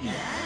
Yeah.